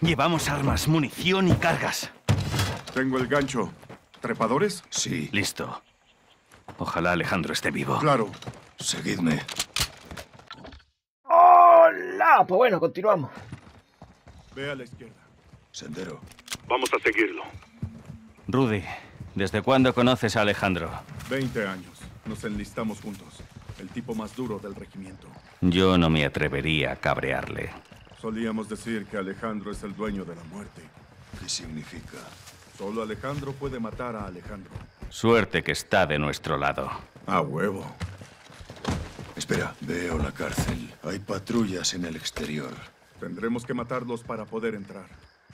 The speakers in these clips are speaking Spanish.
Llevamos armas, munición y cargas. Tengo el gancho. ¿Trepadores? Sí. Listo. Ojalá Alejandro esté vivo. Claro. Seguidme. ¡Hola! Pues bueno, continuamos. Ve a la izquierda. Sendero. Vamos a seguirlo. Rudy, ¿desde cuándo conoces a Alejandro? Veinte años. Nos enlistamos juntos. El tipo más duro del regimiento. Yo no me atrevería a cabrearle. Solíamos decir que Alejandro es el dueño de la muerte. ¿Qué significa? Solo Alejandro puede matar a Alejandro. Suerte que está de nuestro lado. A huevo. Espera, veo la cárcel. Hay patrullas en el exterior. Tendremos que matarlos para poder entrar.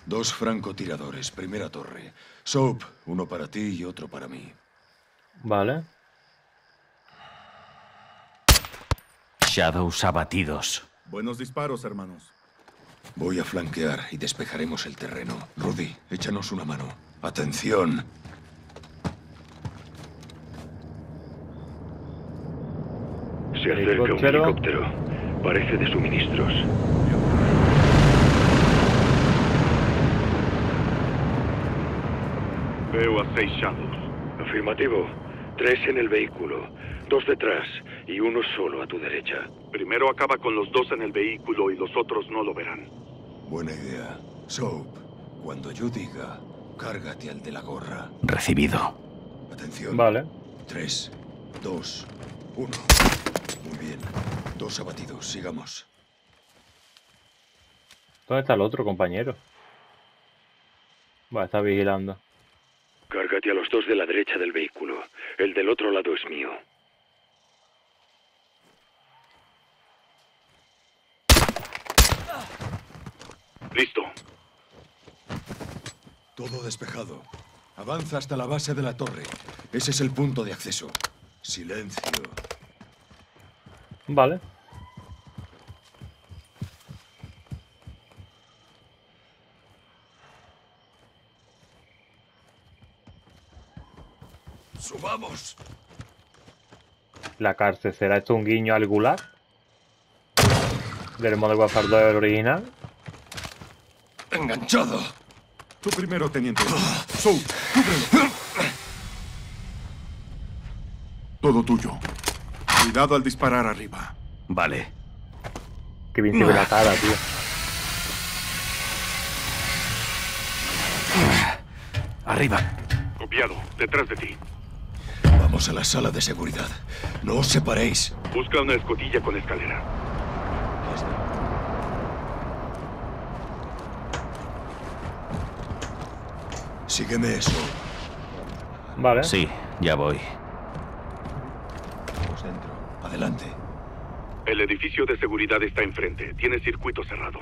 Dos francotiradores, primera torre. Soap, uno para ti y otro para mí. Vale. Shadows abatidos. Buenos disparos, hermanos. Voy a flanquear y despejaremos el terreno. Rudy, échanos una mano. ¡Atención! Se acerca un Helicóptero. helicóptero. Parece de suministros. Veo a seis Shadows. Afirmativo. Tres en el vehículo. Dos detrás y uno solo a tu derecha. Primero acaba con los dos en el vehículo y los otros no lo verán. Buena idea. Soap, cuando yo diga, cárgate al de la gorra. Recibido. Atención. Vale. Tres, dos, uno. Muy bien. Dos abatidos. Sigamos. ¿Dónde está el otro compañero? Va, está vigilando. Cárgate a los dos de la derecha del vehículo. El del otro lado es mío. Listo. Todo despejado. Avanza hasta la base de la torre. Ese es el punto de acceso. Silencio. Vale. ¡Subamos! La cárcel, ¿será esto un guiño al gulag? Del Modern Warfare 2 del original. ¡Enganchado! Tú primero, teniente. Soap, cúbrelo. Todo tuyo. Cuidado al disparar arriba. Vale. Que bien se ve la cara, tío. Arriba. Copiado, detrás de ti. Vamos a la sala de seguridad. No os separéis. Busca una escotilla con escalera. Sígueme eso. Vale. Sí, ya voy. Vamos dentro. Adelante. El edificio de seguridad está enfrente. Tiene circuito cerrado.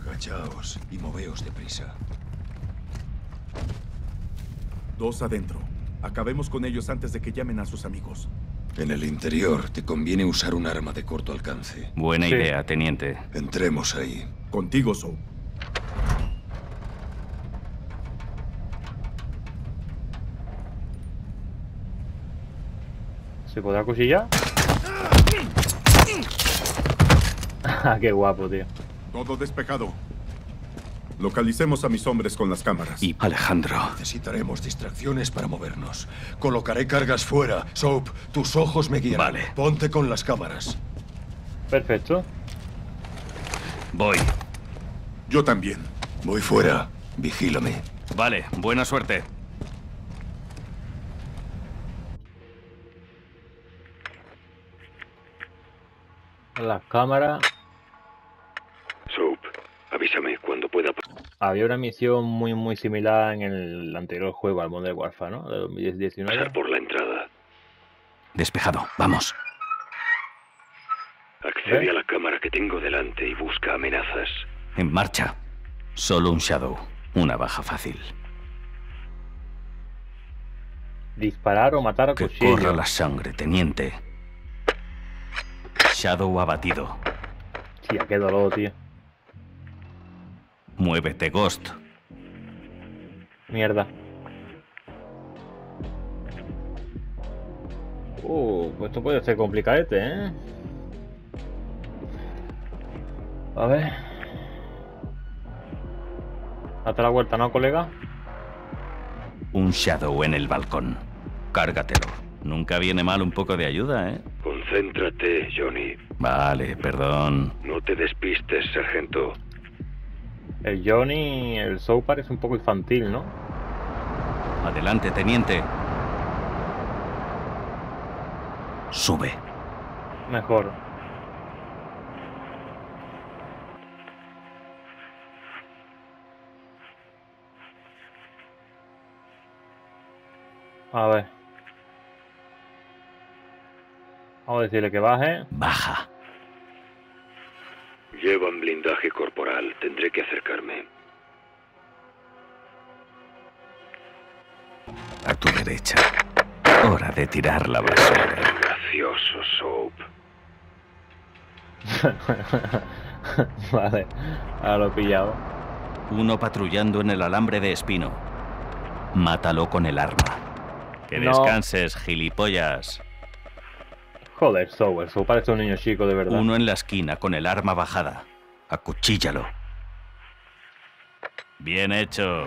Agachaos y moveos deprisa. Dos adentro. Acabemos con ellos antes de que llamen a sus amigos. En el interior te conviene usar un arma de corto alcance. Buena Sí. idea, teniente. Entremos ahí. Contigo, Soap. ¿Se podrá cuchillar? Ah, Qué guapo, tío. Todo despejado. Localicemos a mis hombres con las cámaras. Y Alejandro. Necesitaremos distracciones para movernos. Colocaré cargas fuera. Soap, tus ojos me guían. Vale. Ponte con las cámaras. Perfecto. Voy. Yo también. Voy fuera. Vigílame. Vale, buena suerte. Las cámaras. Soap, avísame cuando pueda. Había una misión muy muy similar en el anterior juego al Modern Warfare, ¿no? De 2019. Pasar por la entrada. Despejado. Vamos. Accede ¿Eh? a la cámara que tengo delante y busca amenazas. En marcha. Solo un Shadow. Una baja fácil. Disparar o matar a Que cuchillo. corra la sangre, teniente. Shadow abatido. Tía, qué dolor, tío. Muévete, Ghost. Mierda. Uh, pues esto puede ser complicadete, ¿eh? A ver. Date la vuelta, ¿no, colega? Un Shadow en el balcón. Cárgatelo. Nunca viene mal un poco de ayuda, ¿eh? Concéntrate, Johnny. Vale, perdón. No te despistes, sargento. El Johnny, el Soap parece un poco infantil, ¿no? Adelante, teniente. Sube. Mejor. A ver. Vamos a decirle que baje. Baja. Llevan blindaje corporal. Tendré que acercarme. A tu derecha. Hora de tirar la basura. Gracioso, Soap. vale. Ahora lo he pillado. Uno patrullando en el alambre de espino. Mátalo con el arma. Que No. descanses, gilipollas. Joder. El Soap parece un niño chico, de verdad. Uno en la esquina con el arma bajada. Acuchíllalo. Bien hecho.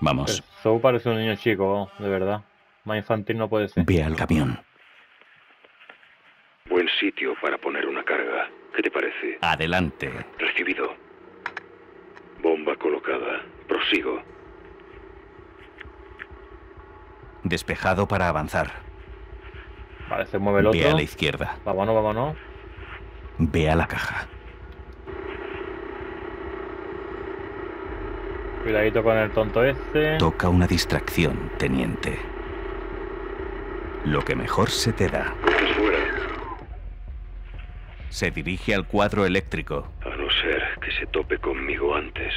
Vamos, Soap parece un niño chico, de verdad. Más infantil no puede ser. ve al camión. Buen sitio para poner una carga. ¿Qué te parece? Adelante. Recibido. Bomba colocada. Prosigo. Despejado para avanzar. Vale, se mueve el otro. Ve a la izquierda. Vámonos, vámonos. Ve a la caja. Cuidadito con el tonto este. Toca una distracción, teniente. Lo que mejor se te da. Fuera. Se dirige al cuadro eléctrico. A no ser que se tope conmigo antes.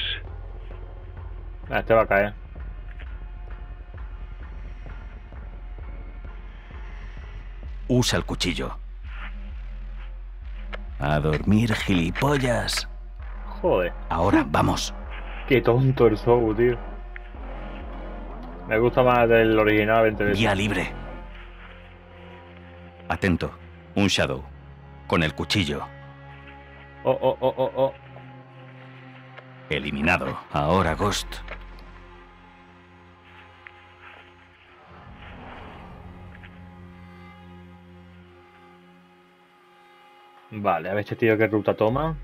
Ah, Este va a caer. Usa el cuchillo. A dormir, gilipollas. Joder. Ahora, vamos. Qué tonto el Soap, tío. Me gusta más del original 20 veces. Vía libre. Atento. Un Shadow. Con el cuchillo. Oh, oh, oh, oh, oh. Eliminado. Ahora Ghost. Vale, a ver este tío qué ruta toma.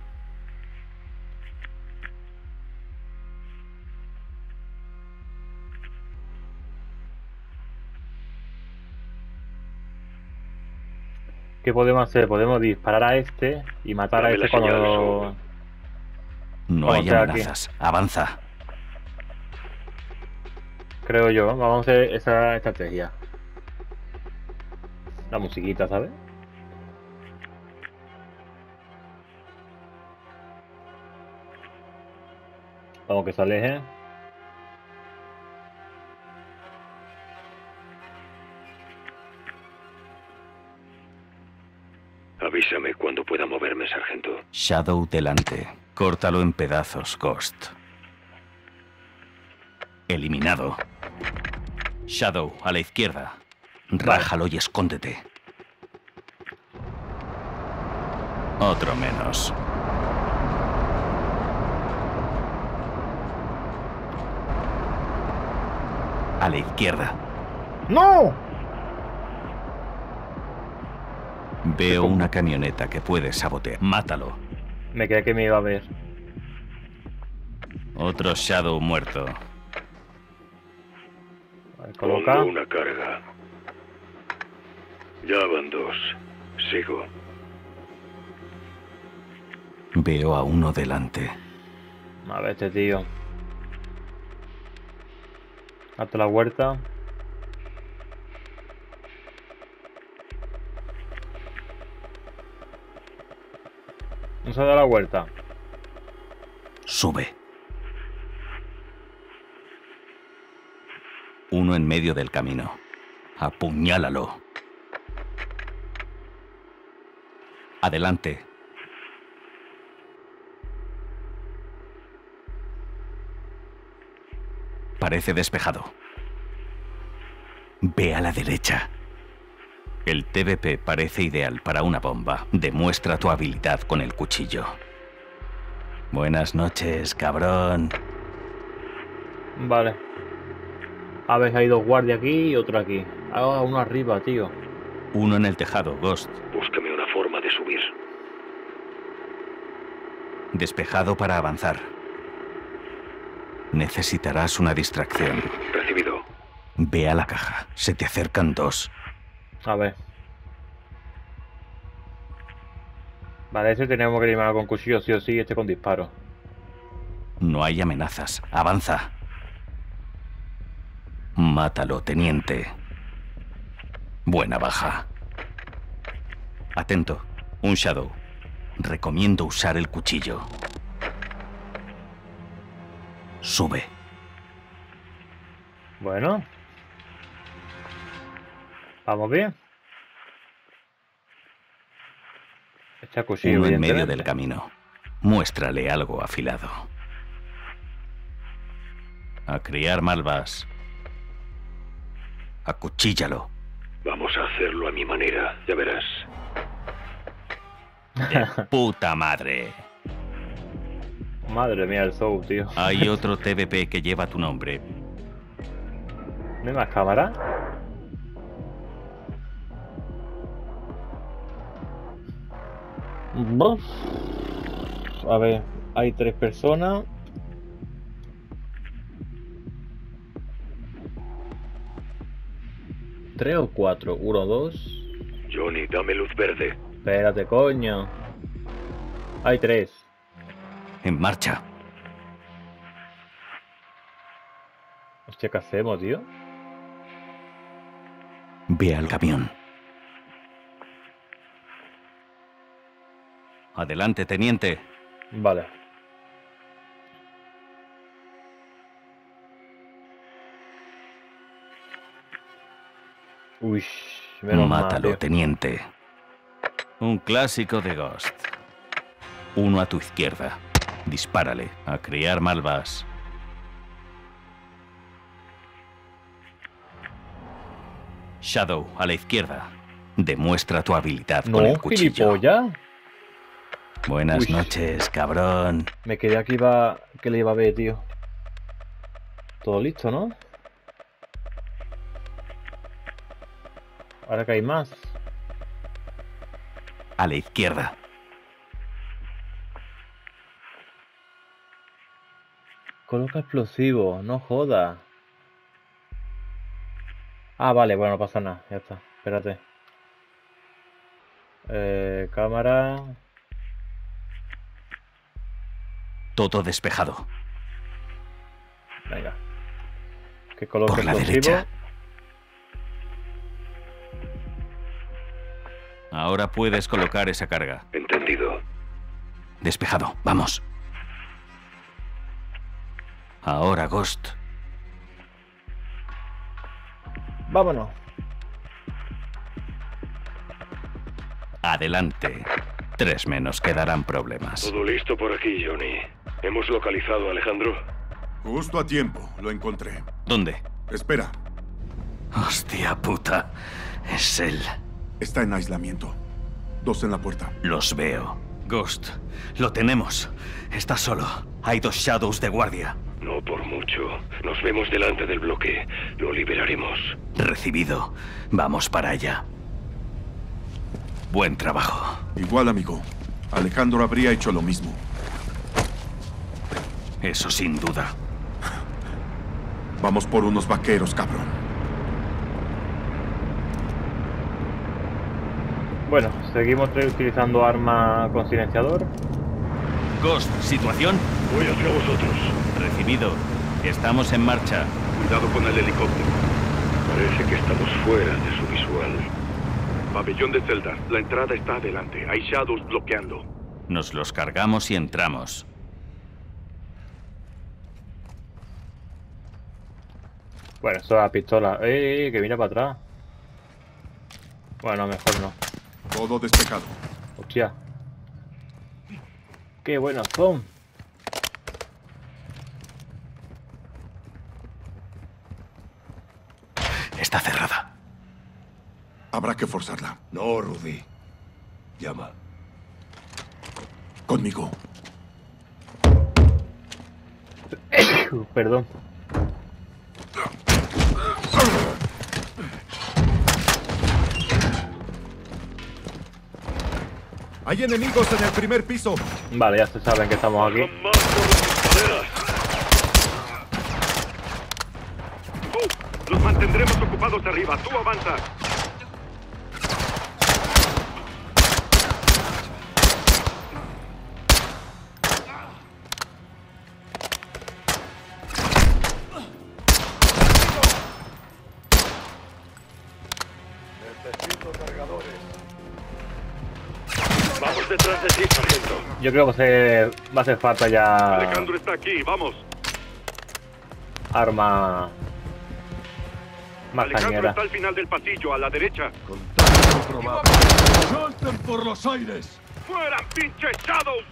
¿Qué podemos hacer? Podemos disparar a este y matar a Dame este cuando... No hay aquí. amenazas. Avanza. Creo yo. Vamos a hacer esa estrategia. La musiquita, ¿sabes? Vamos que se aleje. Avísame cuando pueda moverme, sargento. Shadow delante. Córtalo en pedazos, Ghost. Eliminado. Shadow a la izquierda. Rájalo y escóndete. Otro menos. A la izquierda. ¡No! Veo una camioneta que puede sabotear. Mátalo. Me creía que me iba a ver. Otro Shadow muerto. Vale, coloca. Pongo una carga. Ya van dos. Sigo. Veo a uno delante. A ver este tío. Hazte la huerta. No se da la vuelta. Sube. Uno en medio del camino. Apuñálalo. Adelante. Parece despejado. Ve a la derecha. El TVP parece ideal para una bomba. Demuestra tu habilidad con el cuchillo. Buenas noches, cabrón. Vale. A ver, hay dos guardias aquí y otro aquí. Ah, uno arriba, tío. Uno en el tejado, Ghost. Búscame una forma de subir. Despejado para avanzar. Necesitarás una distracción. Recibido. Ve a la caja. Se te acercan dos. A ver. Vale, ese tenemos que eliminar con cuchillo sí o sí, este con disparo. No hay amenazas. Avanza. Mátalo, teniente. Buena baja. Atento. Un Shadow. Recomiendo usar el cuchillo. Sube. Bueno. Vamos bien. Echa cuchillo, Uno en medio del camino. Muéstrale algo afilado. A criar malvas. Acuchíllalo. Vamos a hacerlo a mi manera, ya verás. De puta madre. Madre mía, el Soul, tío. Hay otro TVP que lleva tu nombre. ¿No hay más cámara? A ver, hay tres personas. ¿Tres o cuatro? Uno, dos. Johnny, dame luz verde. Espérate, coño. Hay tres. En marcha. Hostia, ¿qué hacemos, tío? Ve al camión. Adelante, teniente. Vale. Uy, menos Mátalo, teniente. Un clásico de Ghost. Uno a tu izquierda. Dispárale. A criar malvas. Shadow, a la izquierda. Demuestra tu habilidad con el cuchillo. gilipollas. Buenas Uy. noches, cabrón. Me quedé aquí iba, que le iba a ver, tío. Todo listo, ¿no? Ahora que hay más. A la izquierda. Coloca explosivo, no joda. Ah, vale, bueno, no pasa nada, ya está. Espérate. Eh, cámara. Todo despejado. Venga. Que coloque Por la explosivo. derecha. Ahora puedes colocar esa carga. Entendido. Despejado. Vamos. Ahora, Ghost. Vámonos. Adelante. Tres menos quedarán problemas. Todo listo por aquí, Johnny. Hemos localizado a Alejandro. Justo a tiempo, lo encontré. ¿Dónde? Espera, Hostia puta. Es él. está en aislamiento. Dos en la puerta. Los veo. Ghost. Lo tenemos. Está solo. Hay dos Shadows de guardia. No por mucho. Nos vemos delante del bloque. Lo liberaremos. Recibido. Vamos para allá. Buen trabajo. Igual, amigo. Alejandro habría hecho lo mismo. Eso sin duda. Vamos por unos vaqueros, cabrón. Bueno, seguimos utilizando arma con silenciador. Ghost, ¿situación? Voy hacia vosotros. Recibido. Estamos en marcha. Cuidado con el helicóptero. Parece que estamos fuera de su visual. Pabellón de celdas. La entrada está adelante. Hay Shadows bloqueando. Nos los cargamos y entramos. Bueno, eso es la pistola. ¡Eh, eh, que mira para atrás! Bueno, mejor no. Todo despejado. Hostia. ¡Qué buenos son! Está cerrada. Habrá que forzarla. No, Rudy. Llama. Conmigo. Perdón. Hay enemigos en el primer piso. Vale, ya se saben que estamos aquí. Los mantendremos ocupados arriba. Tú avanza. Detrás de ti, sargento. Yo creo que se va a hacer falta ya Alejandro está aquí, vamos. arma más Alejandro cañera. está al final del pasillo, a la derecha. Contacto comprobado. ¡Salten por los aires! ¡Fuera, pinches Shadows!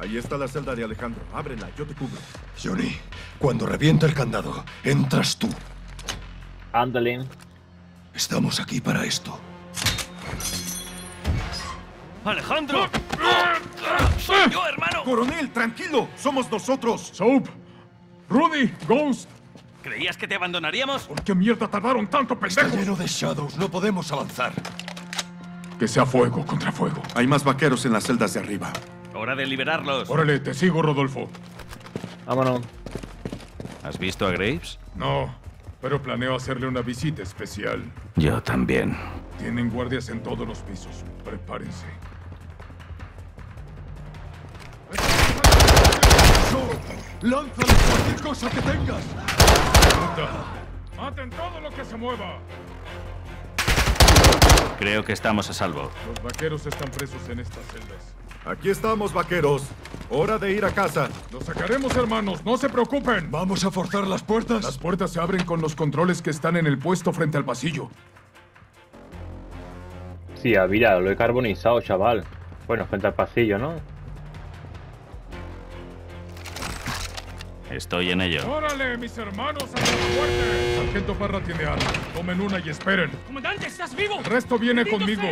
Ahí está la celda de Alejandro. Ábrela, yo te cubro. Johnny, cuando revienta el candado, entras tú. Andalin. Estamos aquí para esto. ¡Alejandro! ¡Soy yo, hermano! Coronel, tranquilo. Somos nosotros. Soap, Rudy, Ghost, ¿Creías que te abandonaríamos? ¿por qué mierda tardaron tanto, Está pendejos? lleno de Shadows, no podemos avanzar. Que sea fuego contra fuego. Hay más vaqueros en las celdas de arriba. Hora de liberarlos. Órale, te sigo, Rodolfo. Vámonos. ¿Has visto a Graves? No, pero planeo hacerle una visita especial. Yo también. Tienen guardias en todos los pisos. Prepárense. ¡Lánzale cualquier cosa que tengas! ¡Maten todo lo que se mueva! Creo que estamos a salvo. Los vaqueros están presos en estas celdas. Aquí estamos, vaqueros. Hora de ir a casa. Los sacaremos, hermanos, no se preocupen. ¿Vamos a forzar las puertas? Las puertas se abren con los controles que están en el puesto frente al pasillo. Sí, mira, lo he carbonizado, chaval. Bueno, frente al pasillo, ¿no? Estoy en ello. ¡Órale, mis hermanos, a la fuerte! Sargento Parra tiene armas. Tomen una y esperen. ¡Comandante, estás vivo! El resto viene conmigo.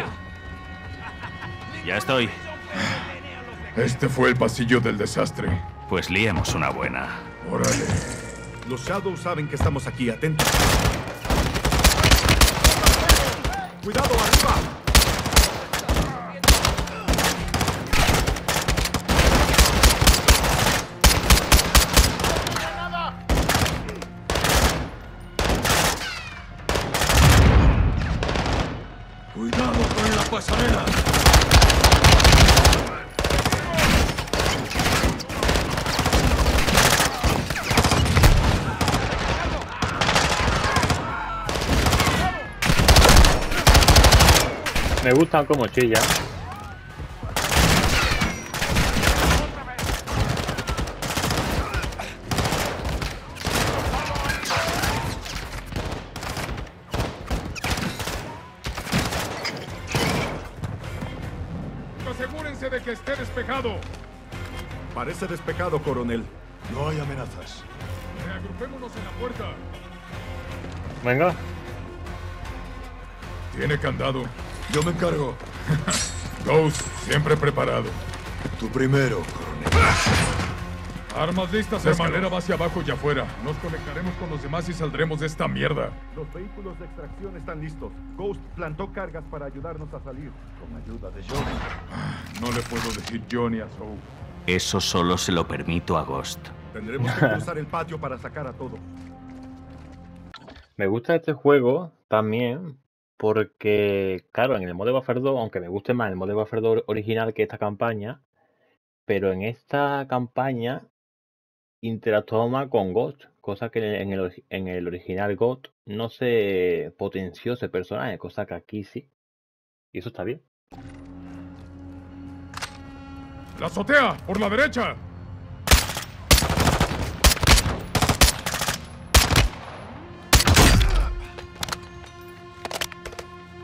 Ya estoy. Este fue el pasillo del desastre. Pues liemos una buena. Órale. Los Shadows saben que estamos aquí. Atentos. ¡Cuidado, arriba! ¡Cuidado con la Me gustan como chillan. Coronel. No hay amenazas. Reagrupémonos en la puerta. Venga. Tiene candado. Yo me encargo. Ghost, siempre preparado. Tú primero, coronel. Armas listas, escalera va hacia abajo y afuera. Nos conectaremos con los demás y saldremos de esta mierda. Los vehículos de extracción están listos. Ghost plantó cargas para ayudarnos a salir. Con ayuda de Johnny. No le puedo decir Johnny a Soap. Eso solo se lo permito a Ghost. Tendremos que cruzar el patio para sacar a todos. Me gusta este juego también porque, claro, en el Modern Warfare 2, aunque me guste más el Modern Warfare 2 original que esta campaña, pero en esta campaña interactuamos más con Ghost, cosa que en el, en el original Ghost no se potenció ese personaje, cosa que aquí sí. Y eso está bien. ¡La azotea! ¡Por la derecha!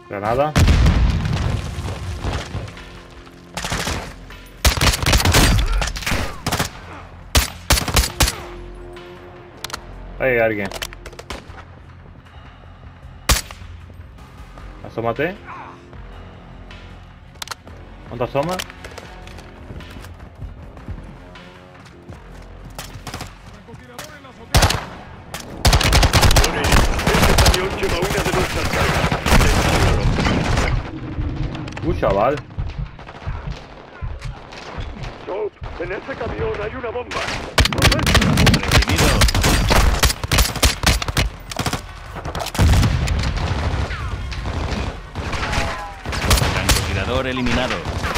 Granada. Hay alguien. Asómate. ¿Dónde asoma? en ese camión hay una bomba. Recibido. Francotirador eliminado.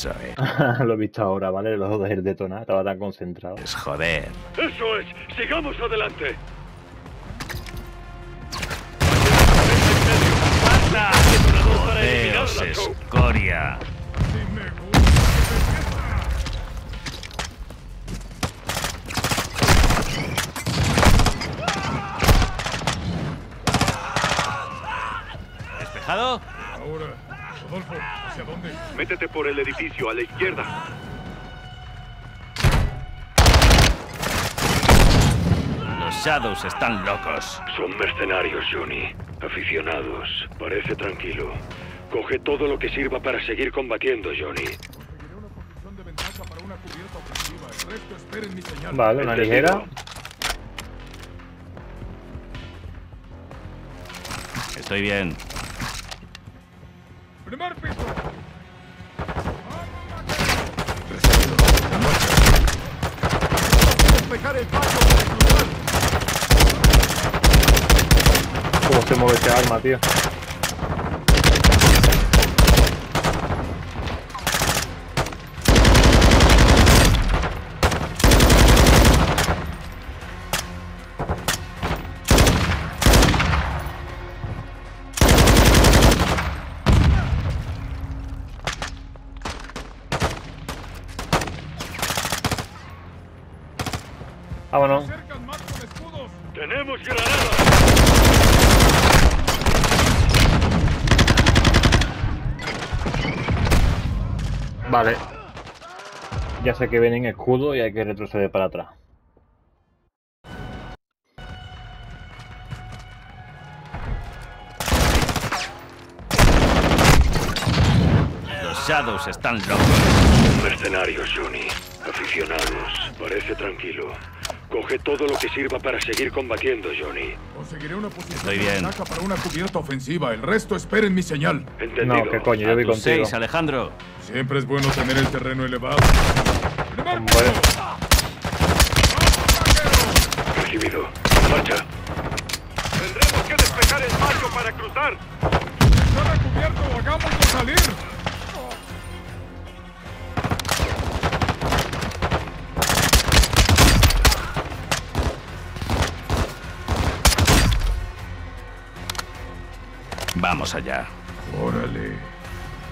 Eso Lo he visto ahora, ¿vale? Los dos del detonar, estaba tan concentrado. es. Joder. Eso es. Sigamos adelante. Jodeos, escoria. ¿Despejado? Ahora, Rodolfo, ¿hacia dónde? Métete por el edificio a la izquierda. Los Shadows están locos. Son mercenarios, Johnny. Aficionados. Parece tranquilo. Coge todo lo que sirva para seguir combatiendo, Johnny. Conseguiré una posición de ventaja para una cubierta ofensiva. El resto esperen mi señal. Vale, una ligera. Estoy bien. Primer piso. Cruzar. ¿Cómo se mueve este arma, tío? Ya sé que vienen escudo y hay que retroceder para atrás. Los Shadows están locos. Mercenarios, Johnny. Aficionados. Parece tranquilo. Coge todo lo que sirva para seguir combatiendo, Johnny. Conseguiré una posición de bien. ventaja para una cubierta ofensiva. El resto esperen mi señal. Entendido. No, qué coño, yo voy contigo. seis, Alejandro. Siempre es bueno tener el terreno elevado. Piso. Recibido. Marcha. Tendremos que despejar el patio para cruzar. Está recubierto. Hagámoslo salir. Vamos allá. Órale.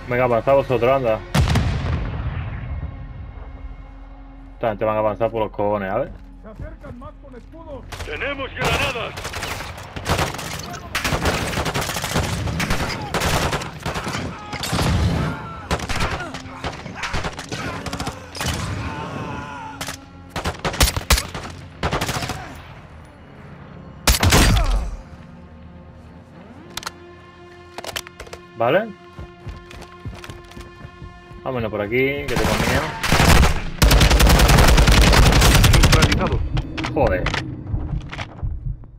Venga, avanzad vosotros, anda. Esta gente van a avanzar por los cojones, a ver. Se acercan más con escudos. ¡Tenemos granadas! ¿Vale? Vámonos por aquí, que tengo miedo. Joder.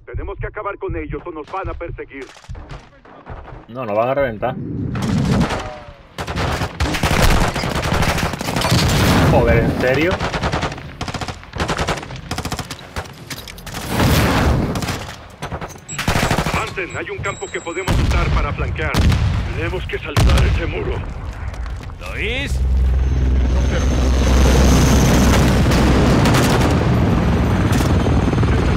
Tenemos que acabar con ellos o nos van a perseguir. No, nos van a reventar. Joder, ¿en serio? Avancen, hay un campo que podemos usar para flanquear. Tenemos que saltar ese muro. ¿Lo oís?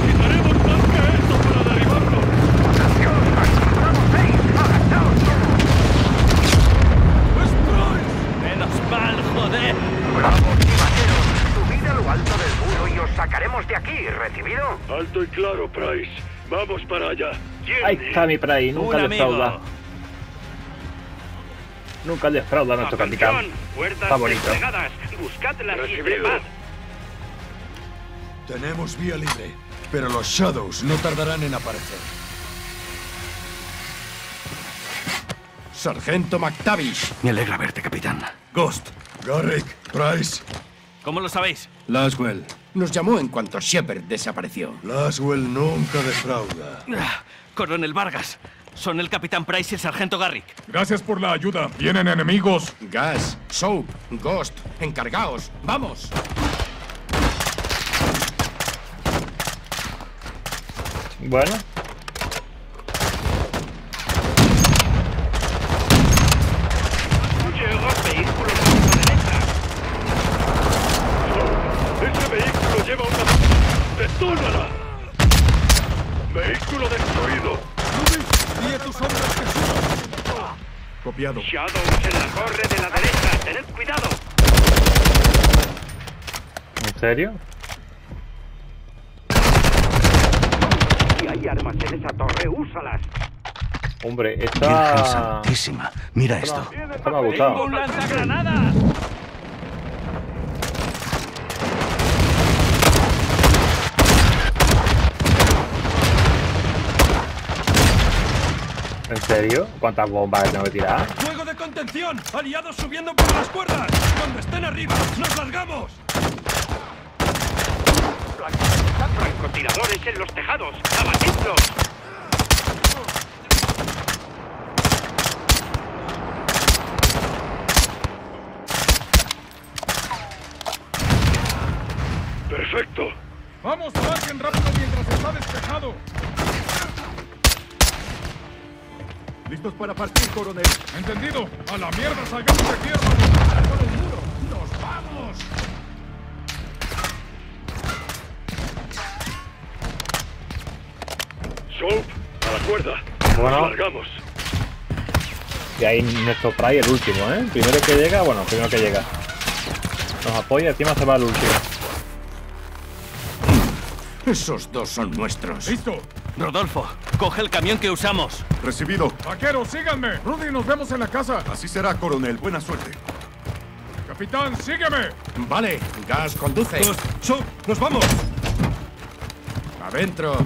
Necesitaremos más que esto para derribarlo. Menos mal, joder. Subid a lo alto del muro y os sacaremos de aquí, ¿recibido? Alto y claro, Price. Vamos para allá. ¿Quién? Ahí está mi Prey, nunca Un defrauda. amigo. Nunca defrauda a nuestro capitán. Trepad. Tenemos vía libre, pero los Shadows no tardarán en aparecer. Sargento McTavish. Me alegra verte, capitán. Ghost. Garrick. Price. ¿Cómo lo sabéis? Laswell. Nos llamó en cuanto Shepard desapareció. Laswell nunca defrauda. Ah, Coronel Vargas, son el Capitán Price y el Sargento Garrick. Gracias por la ayuda. Vienen enemigos. Gas, Soap, Ghost, encargaos. ¡Vamos! Bueno, Llega vehículo a la derecha. Ese vehículo lleva una... ¡Detónala! ¡Vehículo destruido! Copiado. Shadows en la torre de la derecha. ¡Tened cuidado! ¿en serio? Si hay armas en esa torre, úsalas. Hombre, Virgen esta... Santísima, mira esto. Esta me ha gustado. lanzagranadas! ¿En serio? ¿Cuántas bombas tengo que tirar? ¡Fuego de contención! ¡Aliados subiendo por las cuerdas! ¡Cuando estén arriba, nos largamos! ¡Francotiradores en los tejados! ¡Abatidlos! ¡Perfecto! ¡Vamos, avancen rápido mientras está despejado! ¿Listos para partir, coronel? ¿Entendido? ¡A la mierda salgamos de aquí, hermano! ¡Con el muro! ¡Nos vamos! Soap, a la cuerda. Bueno. Nos largamos. Y ahí nuestro Pride el último, ¿eh? Primero que llega, bueno, primero que llega. Nos apoya, encima se va el último. Esos dos son nuestros. ¡Listo! Rodolfo, coge el camión que usamos. Recibido. ¡Vaqueros, síganme! ¡Rudy, nos vemos en la casa! Así será, coronel. Buena suerte. ¡Capitán, sígueme! Vale, Gas conduce. ¡Soap, nos vamos! Adentro.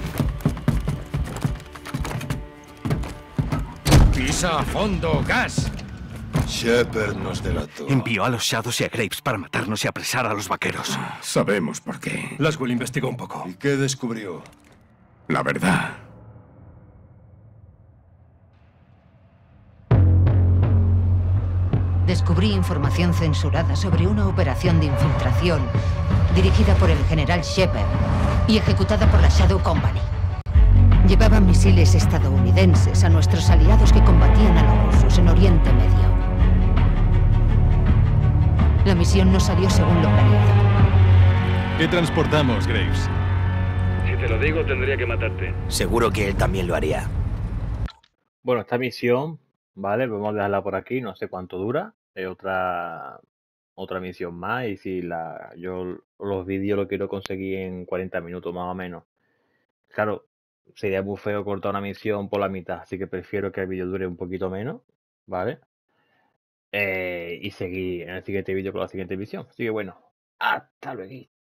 Pisa a fondo, Gas. Shepard nos delató. Envió a los Shadows y a Graves para matarnos y apresar a los vaqueros. Sabemos por qué. Laswell investigó un poco. ¿Y qué descubrió? La verdad. Descubrí información censurada sobre una operación de infiltración dirigida por el general Shepard y ejecutada por la Shadow Company. Llevaban misiles estadounidenses a nuestros aliados que combatían a los rusos en Oriente Medio. La misión no salió según lo planeado. ¿Qué transportamos, Graves? Si te lo digo, tendría que matarte. Seguro que él también lo haría. Bueno, esta misión, ¿vale? Vamos a dejarla por aquí, no sé cuánto dura. Es otra otra misión más y si la yo los vídeos lo quiero conseguir en 40 minutos más o menos. Claro, sería muy feo cortar una misión por la mitad, así que prefiero que el vídeo dure un poquito menos, ¿vale? Eh, y seguir en el siguiente vídeo con la siguiente misión. Así que bueno, hasta luego.